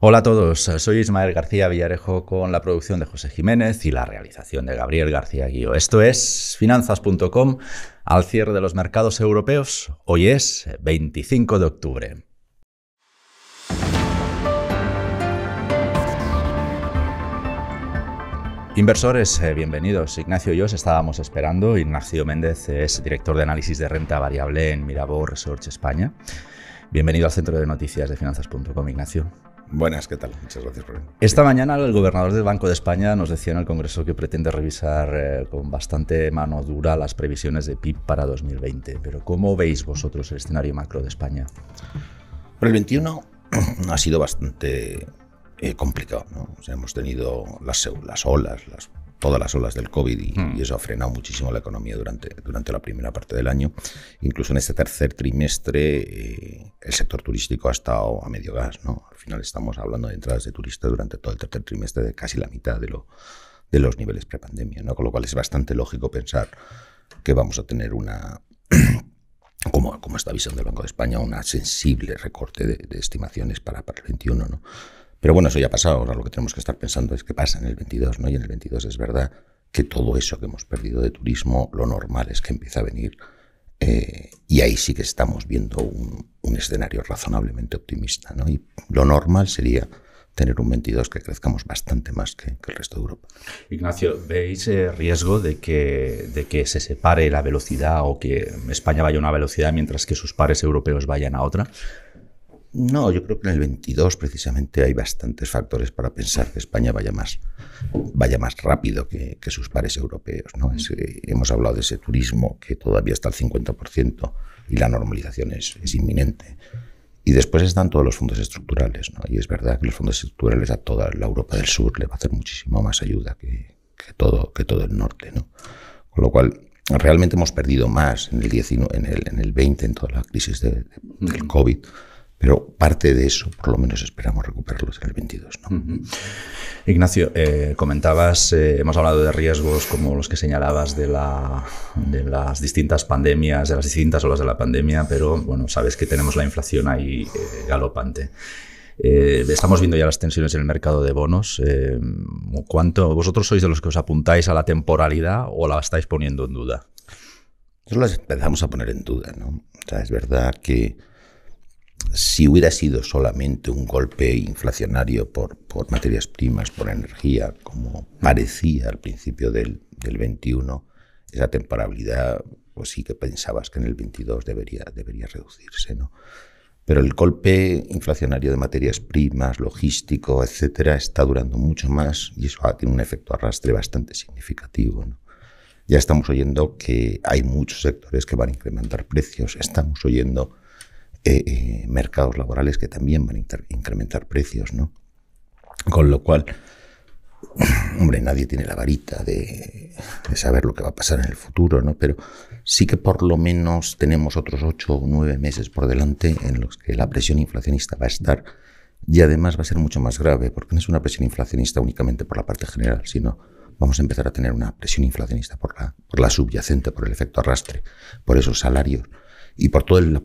Hola a todos, soy Ismael García Villarejo con la producción de José Jiménez y la realización de Gabriel García Guío. Esto es finanzas.com al cierre de los mercados europeos. Hoy es 25 de octubre. Inversores, eh, bienvenidos. Ignacio y yo os estábamos esperando. Ignacio Méndez es director de análisis de renta variable en Mirabor Research España. Bienvenido al centro de noticias de finanzas.com, Ignacio. Buenas, ¿qué tal? Muchas gracias por Esta mañana el gobernador del Banco de España nos decía en el Congreso que pretende revisar eh, con bastante mano dura las previsiones de PIB para 2020. Pero ¿cómo veis vosotros el escenario macro de España? Por el 21 ha sido bastante eh, complicado. ¿no? hemos tenido las, las olas, las todas las olas del COVID hmm. y, eso ha frenado muchísimo la economía durante, durante la primera parte del año. Incluso en este tercer trimestre eh, el sector turístico ha estado a medio gas. ¿no? Al final estamos hablando de entradas de turistas durante todo el tercer trimestre de casi la mitad de, lo, de los niveles prepandemia, ¿no? con lo cual es bastante lógico pensar que vamos a tener una... Como, como esta visión del Banco de España, una sensible recorte de, de estimaciones para, para el 21. ¿no? Pero bueno, eso ya ha pasado. Ahora lo que tenemos que estar pensando es qué pasa en el 22, ¿no? Y en el 22 es verdad que todo eso que hemos perdido de turismo, lo normal es que empiece a venir. Eh, y ahí sí que estamos viendo un, escenario razonablemente optimista, ¿no? Y lo normal sería tener un 22 que crezcamos bastante más que, el resto de Europa. Ignacio, ¿veis eh, riesgo de que, de que se separe la velocidad o que España vaya a una velocidad mientras que sus pares europeos vayan a otra? No, yo creo que en el 22 precisamente hay bastantes factores para pensar que España vaya más, vaya más rápido que, sus pares europeos. ¿no? hemos hablado de ese turismo que todavía está al 50% y la normalización es, inminente. Y después están todos los fondos estructurales. ¿no? Y es verdad que los fondos estructurales a toda la Europa del Sur le va a hacer muchísimo más ayuda que, todo, que todo el norte. ¿no? Con lo cual, realmente hemos perdido más en el, 19, en el, en el 20, en toda la crisis del COVID pero parte de eso, por lo menos, esperamos recuperarlos en el 22. Ignacio, eh, comentabas, eh, hemos hablado de riesgos como los que señalabas de, la, de las distintas pandemias, de las distintas olas de la pandemia, pero bueno, sabes que tenemos la inflación ahí eh, galopante. estamos viendo ya las tensiones en el mercado de bonos. ¿Cuánto vosotros sois de los que os apuntáis a la temporalidad o la estáis poniendo en duda? Nosotros las empezamos a poner en duda, ¿no? O sea, es verdad que si hubiera sido solamente un golpe inflacionario por, por materias primas, por energía, como parecía al principio del, del 21, esa temporalidad, pues sí que pensabas que en el 22 debería, debería reducirse, ¿no? Pero el golpe inflacionario de materias primas, logístico, etcétera, está durando mucho más y eso tiene un efecto arrastre bastante significativo. ¿no? Ya estamos oyendo que hay muchos sectores que van a incrementar precios, estamos oyendo eh, eh, mercados laborales que también van a incrementar precios, ¿no? Con lo cual, hombre, nadie tiene la varita de, saber lo que va a pasar en el futuro, ¿no? Pero sí que por lo menos tenemos otros ocho o nueve meses por delante en los que la presión inflacionista va a estar y además va a ser mucho más grave, porque no es una presión inflacionista únicamente por la parte general, sino vamos a empezar a tener una presión inflacionista por la, por la subyacente, por el efecto arrastre, por esos salarios y por todo el,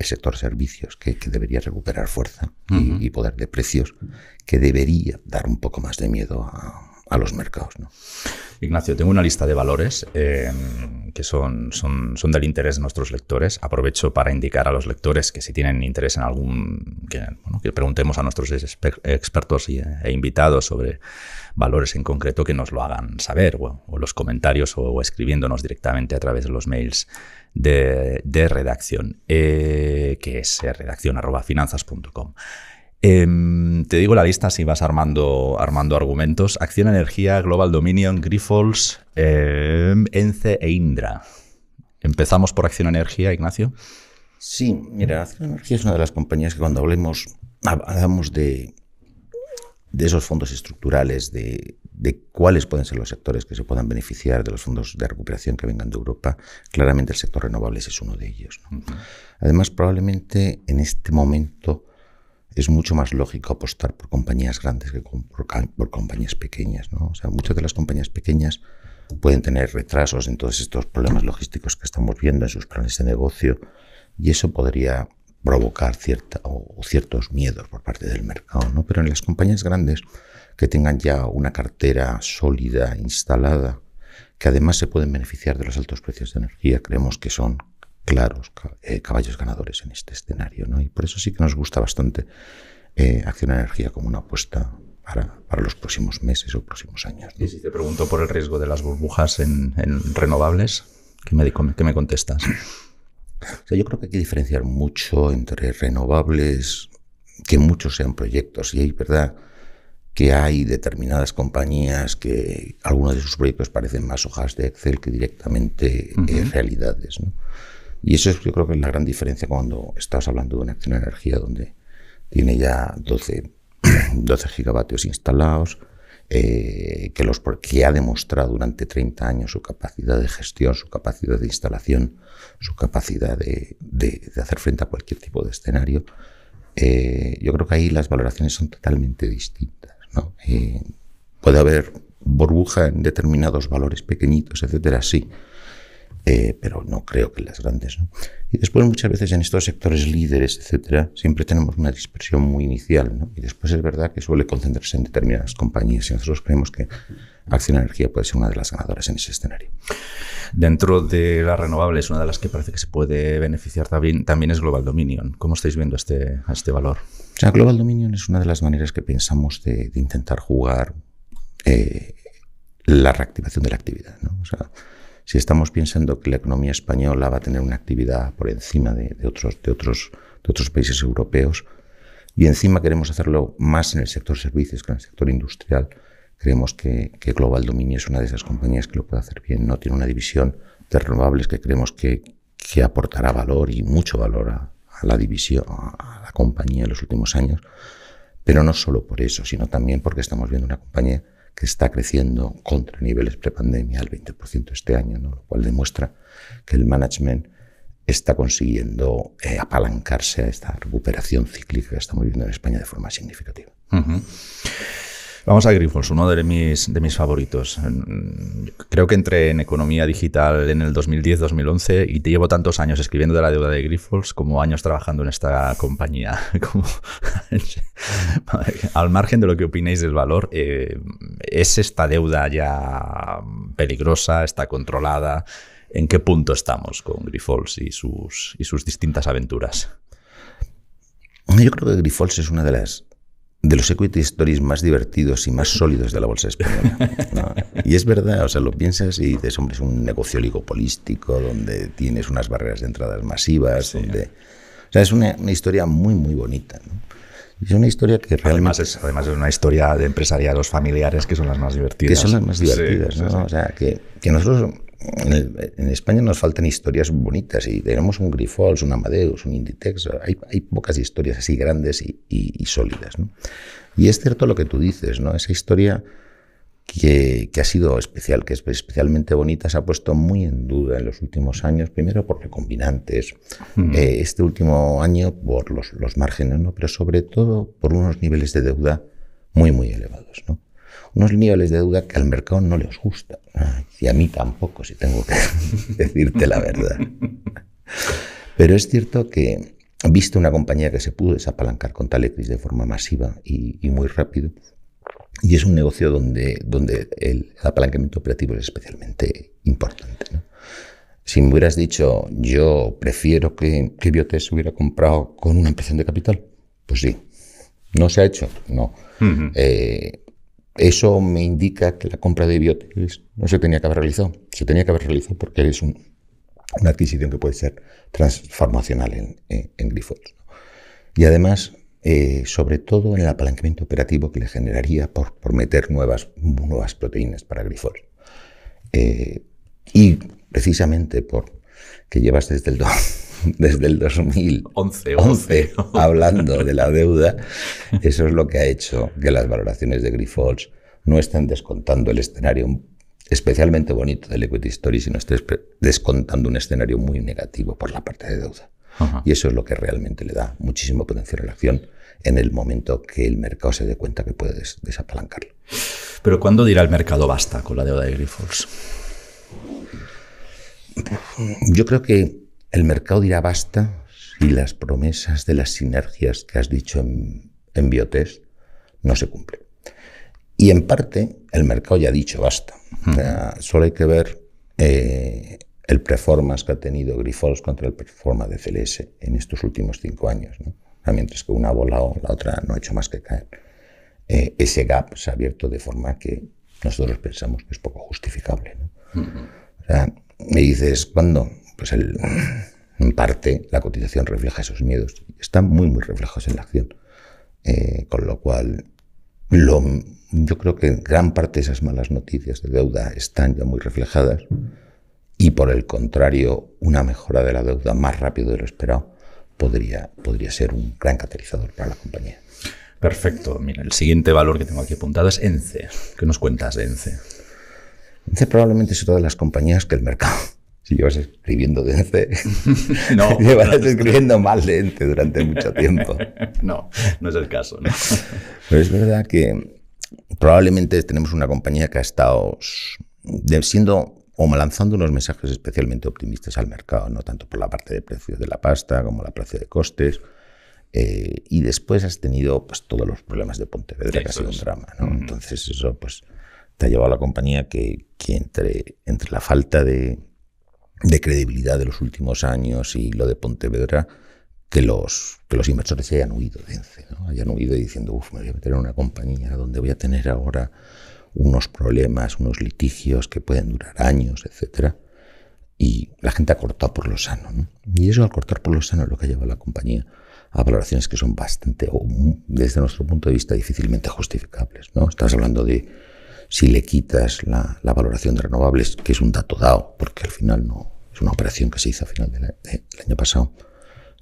sector servicios que, debería recuperar fuerza y, poder de precios que debería dar un poco más de miedo a, los mercados. ¿no? Ignacio, tengo una lista de valores eh, que son, son, son, del interés de nuestros lectores. Aprovecho para indicar a los lectores que si tienen interés en algún, que, que preguntemos a nuestros expertos e invitados sobre valores en concreto, que nos lo hagan saber, o, o los comentarios o, escribiéndonos directamente a través de los mails de, redacción, eh, que es redacción.finanzas.com. Em, te digo la lista si vas armando, armando argumentos. Acción Energía, Global Dominion, Grifols, em, Ence e Indra. Empezamos por Acción Energía, Ignacio. Sí, mira, Acción Energía es una de las compañías que cuando hablemos, hablamos de, de esos fondos estructurales, de, de, cuáles pueden ser los sectores que se puedan beneficiar de los fondos de recuperación que vengan de Europa, claramente el sector renovables es uno de ellos. Además, probablemente en este momento es mucho más lógico apostar por compañías grandes que por, compañías pequeñas. ¿no? O sea, muchas de las compañías pequeñas pueden tener retrasos en todos estos problemas logísticos que estamos viendo en sus planes de negocio y eso podría provocar cierta, o, ciertos miedos por parte del mercado, ¿no? Pero en las compañías grandes que tengan ya una cartera sólida, instalada, que además se pueden beneficiar de los altos precios de energía, creemos que son claros eh, caballos ganadores en este escenario. ¿no? Y por eso sí que nos gusta bastante eh, Acción Energía como una apuesta para, para, los próximos meses o próximos años. Y si te pregunto por el riesgo de las burbujas en, renovables, ¿qué me, ¿qué me contestas? O sea, yo creo que hay que diferenciar mucho entre renovables, que muchos sean proyectos, y hay, ¿verdad? que hay determinadas compañías que algunos de sus proyectos parecen más hojas de Excel que directamente eh, realidades. ¿no? Y eso es, yo creo que es la gran diferencia cuando estás hablando de una acción de energía donde tiene ya 12, 12 gigavatios instalados, eh, que, los, que ha demostrado durante 30 años su capacidad de gestión, su capacidad de instalación, su capacidad de, de, hacer frente a cualquier tipo de escenario. Eh, yo creo que ahí las valoraciones son totalmente distintas. Eh, puede haber burbuja en determinados valores pequeñitos, etcétera, sí, eh, pero no creo que las grandes. Y después muchas veces en estos sectores líderes, etcétera, siempre tenemos una dispersión muy inicial, y después es verdad que suele concentrarse en determinadas compañías y nosotros creemos que Acción Energía puede ser una de las ganadoras en ese escenario. Dentro de las renovables, una de las que parece que se puede beneficiar también, también es Global Dominion. ¿Cómo estáis viendo este, este valor? O sea, Global Dominion es una de las maneras que pensamos de, intentar jugar eh, la reactivación de la actividad. O sea, si estamos pensando que la economía española va a tener una actividad por encima de, otros, de, otros, de otros países europeos y encima queremos hacerlo más en el sector servicios que en el sector industrial, creemos que, Global Dominion es una de esas compañías que lo puede hacer bien. No tiene una división de renovables que creemos que, que aportará valor y mucho valor a, a la división, a la compañía en los últimos años, pero no solo por eso, sino también porque estamos viendo una compañía que está creciendo contra niveles prepandemia al 20% este año, lo cual demuestra que el management está consiguiendo eh, apalancarse a esta recuperación cíclica que estamos viviendo en España de forma significativa. Vamos a Grifols, uno de mis, de mis favoritos. Creo que entré en economía digital en el 2010-2011 y te llevo tantos años escribiendo de la deuda de Grifols como años trabajando en esta compañía. al margen de lo que opinéis del valor, eh, ¿es esta deuda ya peligrosa? ¿Está controlada? ¿En qué punto estamos con Grifols y sus, y sus distintas aventuras? Yo creo que Grifols es una de las de los equity stories más divertidos y más sólidos de la bolsa española. Y es verdad, o sea, lo piensas y dices, hombre, es un negocio oligopolístico donde tienes unas barreras de entradas masivas, donde... O sea, es una, historia muy, muy bonita. Es una historia que realmente... Además es, además es una historia de empresariados familiares que son las más divertidas. Que son las más divertidas, ¿no? O sea, que, que nosotros en, España nos faltan historias bonitas y tenemos un Grifols, un Amadeus, un Inditex. Hay, pocas historias así grandes y, sólidas. Y es cierto lo que tú dices, ¿no? Esa historia que, ha sido especial, que es especialmente bonita, se ha puesto muy en duda en los últimos años, primero por recombinantes, eh, este último año por los, los márgenes, ¿no? pero sobre todo por unos niveles de deuda muy, muy elevados. ¿no? Unos niveles de deuda que al mercado no les gusta. Y a mí tampoco, si tengo que decirte la verdad. Pero es cierto que, visto una compañía que se pudo desapalancar con Talecris de forma masiva y, muy rápido, y es un negocio donde, donde el apalancamiento operativo es especialmente importante. Si me hubieras dicho, yo prefiero que, que Biotes hubiera comprado con una impresión de capital, pues sí. ¿No se ha hecho? No. Eso me indica que la compra de Biotex no se tenía que haber realizado. Se tenía que haber realizado porque es una adquisición que puede ser transformacional en, en, Y además, eh, sobre todo en el apalancamiento operativo que le generaría por, por meter nuevas, nuevas proteínas para Grifols. Eh, y precisamente por que llevas desde el, desde el 2011 11, hablando de la deuda, eso es lo que ha hecho que las valoraciones de Grifols no estén descontando el escenario especialmente bonito del equity story, sino estén descontando un escenario muy negativo por la parte de deuda. Y eso es lo que realmente le da muchísimo potencial a la acción en el momento que el mercado se dé cuenta que puede desapalancarlo. Pero ¿cuándo dirá el mercado basta con la deuda de Grifols? Yo creo que el mercado dirá basta si las promesas de las sinergias que has dicho en, en Biotest no se cumplen. Y en parte el mercado ya ha dicho basta. solo hay que ver eh, el performance que ha tenido Grifols contra el performance de CLS en estos últimos cinco años. mientras que una ha volado, la otra no ha hecho más que caer. Eh, ese gap se ha abierto de forma que nosotros pensamos que es poco justificable. Me dices, ¿cuándo? Pues en parte la cotización refleja esos miedos. Están muy, muy reflejados en la acción. Eh, con lo cual, lo, yo creo que gran parte de esas malas noticias de deuda están ya muy reflejadas y por el contrario, una mejora de la deuda más rápido de lo esperado podría, podría ser un gran catalizador para la compañía. Perfecto. Mira, el siguiente valor que tengo aquí apuntado es ENCE. ¿Qué nos cuentas de ENCE? Probablemente es otra de las compañías que el mercado, si llevas escribiendo de ENCE, no, llevarás escribiendo mal de ENCE durante mucho tiempo. No, no es el caso. Pero es verdad que probablemente tenemos una compañía que ha estado siendo o lanzando unos mensajes especialmente optimistas al mercado, no tanto por la parte de precios de la pasta como la parte de costes. Eh, y después has tenido pues, todos los problemas de Pontevedra, que ha sido un drama. Entonces eso pues, te ha llevado a la compañía que, entre, entre la falta de, de, credibilidad de los últimos años y lo de Pontevedra, que los, que los inversores se hayan huido de ENCE, ¿no? hayan huido diciendo, uff, me voy a meter en una compañía donde voy a tener ahora unos problemas, unos litigios que pueden durar años, etc. Y la gente ha cortado por lo sano. ¿no? Y eso al cortar por lo sano es lo que ha llevado a la compañía a valoraciones que son bastante, desde nuestro punto de vista, difícilmente justificables. ¿no? Estás hablando de si le quitas la, valoración de renovables, que es un dato dado, porque al final no es una operación que se hizo a final del año pasado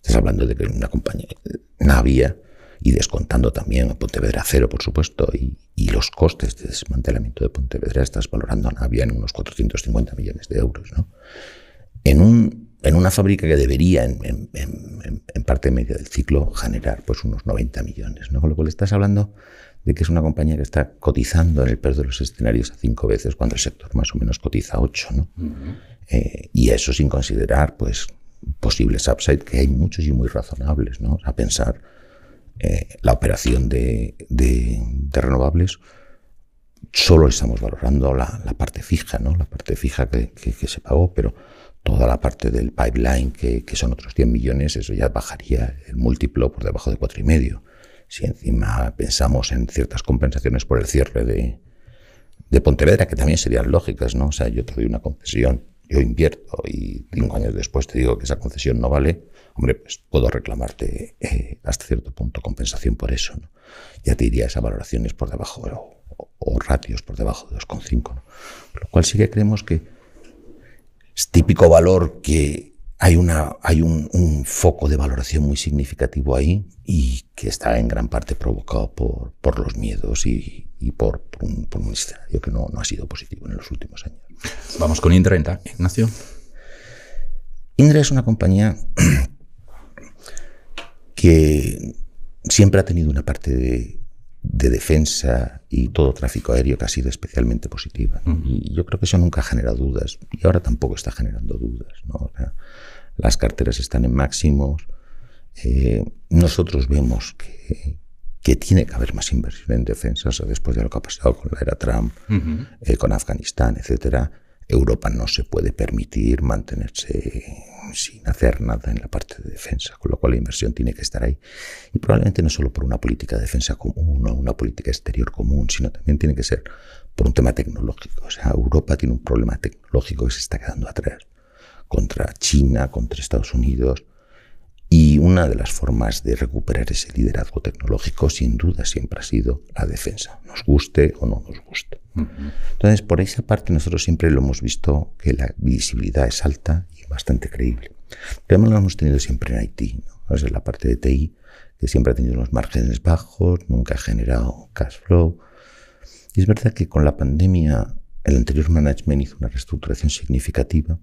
Estás hablando de que una compañía, Navia, y descontando también a Pontevedra Cero, por supuesto, y, los costes de desmantelamiento de Pontevedra, estás valorando a Navia en unos 450 millones de euros. ¿no? En, un, en una fábrica que debería, en, parte media del ciclo, generar pues, unos 90 millones. ¿no? Con lo cual estás hablando de que es una compañía que está cotizando en el peor de los escenarios a cinco veces, cuando el sector más o menos cotiza a ocho. ¿no? Eh, y eso sin considerar pues posibles upside, que hay muchos y muy razonables, ¿no? A pensar eh, la operación de, renovables, solo estamos valorando la, parte fija, ¿no? La parte fija que, se pagó, pero toda la parte del pipeline, que, son otros 100 millones, eso ya bajaría el múltiplo por debajo de cuatro y medio. Si encima pensamos en ciertas compensaciones por el cierre de, de Pontevedra, que también serían lógicas, ¿no? O sea, yo te doy una concesión yo invierto y cinco años después te digo que esa concesión no vale, hombre, pues puedo reclamarte eh, hasta cierto punto compensación por eso. ¿no? Ya te diría esa valoración es por debajo o, ratios por debajo de 2,5. ¿no? Lo cual sí que creemos que es típico valor que hay, una, hay un, foco de valoración muy significativo ahí y que está en gran parte provocado por, por los miedos y, por, un, por, un, escenario que no, no ha sido positivo en los últimos años. Vamos con Indra, Ignacio. Indra es una compañía que siempre ha tenido una parte de, defensa y todo tráfico aéreo que ha sido especialmente positiva. Y yo creo que eso nunca ha generado dudas y ahora tampoco está generando dudas. las carteras están en máximos. Eh, nosotros vemos que, que tiene que haber más inversión en defensa, después de lo que ha pasado con la era Trump, eh, con Afganistán, etcétera. Europa no se puede permitir mantenerse sin hacer nada en la parte de defensa, con lo cual la inversión tiene que estar ahí. Y probablemente no solo por una política de defensa común o una política exterior común, sino también tiene que ser por un tema tecnológico. O sea, Europa tiene un problema tecnológico que se está quedando atrás contra China, contra Estados Unidos. Y una de las formas de recuperar ese liderazgo tecnológico, sin duda, siempre ha sido la defensa, nos guste o no nos guste. Entonces, por esa parte, nosotros siempre lo hemos visto que la visibilidad es alta y bastante creíble. Pero lo hemos tenido siempre en Haití, ¿no? es la parte de TI, que siempre ha tenido unos márgenes bajos, nunca ha generado cash flow. Y es verdad que con la pandemia, el anterior management hizo una reestructuración significativa,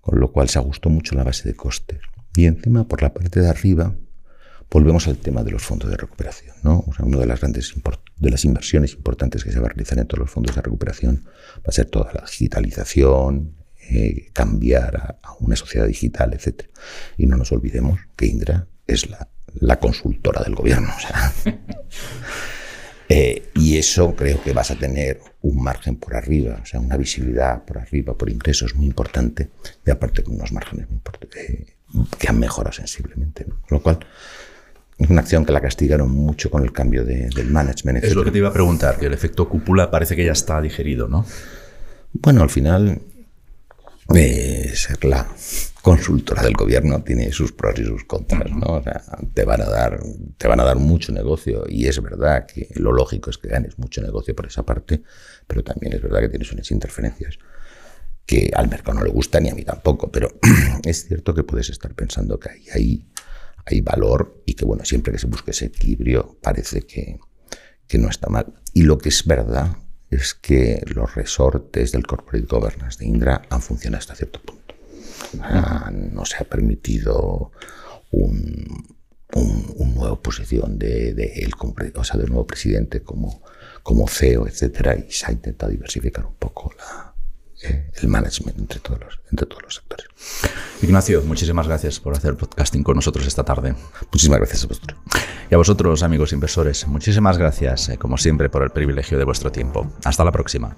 con lo cual se ajustó mucho la base de costes. Y encima, por la parte de arriba, volvemos al tema de los fondos de recuperación. ¿no? una de las grandes de las inversiones importantes que se va a realizar en todos los fondos de recuperación va a ser toda la digitalización, eh, cambiar a, una sociedad digital, etc. Y no nos olvidemos que Indra es la, la consultora del gobierno. O sea, Eh, y eso creo que vas a tener un margen por arriba, o sea, una visibilidad por arriba, por ingresos muy importante, y aparte con unos márgenes muy importantes, eh, que han mejorado sensiblemente. Con lo cual, es una acción que la castigaron mucho con el cambio de, del management. Es lo que te iba a preguntar, que el efecto cúpula parece que ya está digerido, ¿no? Bueno, al final, eh, ser la consultora del gobierno tiene sus pros y sus contras, ¿no? O sea, te van a dar, te van a dar mucho negocio y es verdad que lo lógico es que ganes mucho negocio por esa parte, pero también es verdad que tienes unas interferencias que al mercado no le gustan ni a mí tampoco, pero es cierto que puedes estar pensando que hay, hay, hay valor y que bueno, siempre que se busque ese equilibrio parece que, que no está mal. Y lo que es verdad es que los resortes del corporate governance de Indra han funcionado hasta cierto punto. Ah, no se ha permitido un, un, nueva posición de, de el, o sea, del nuevo presidente como, como CEO, etcétera, y se ha intentado diversificar un poco la, el management entre todos, los, entre todos los sectores. Ignacio, muchísimas gracias por hacer podcasting con nosotros esta tarde. Muchísimas gracias a vosotros. Y a vosotros, amigos inversores, muchísimas gracias, eh, como siempre, por el privilegio de vuestro tiempo. Hasta la próxima.